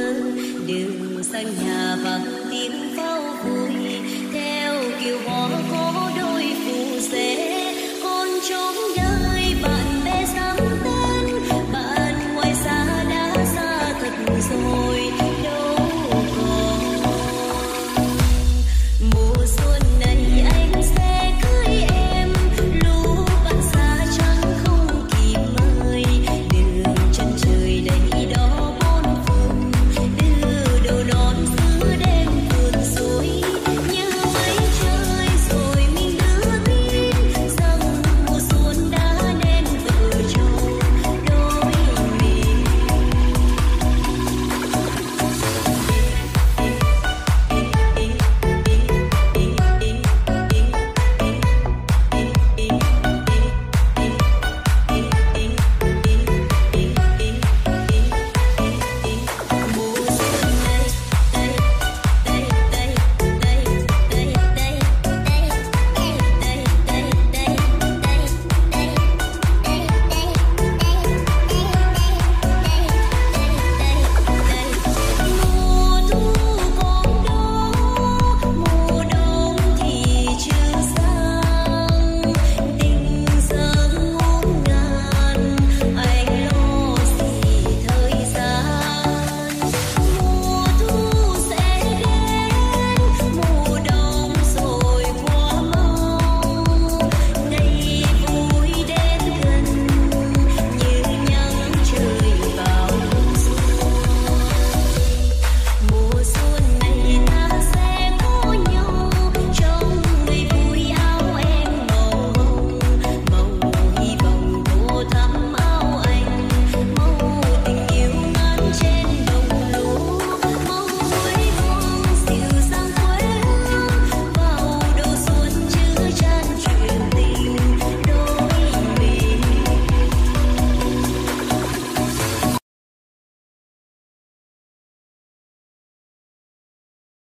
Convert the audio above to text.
nhớ đường xanh nhà vắng tiếng pháo vui. Theo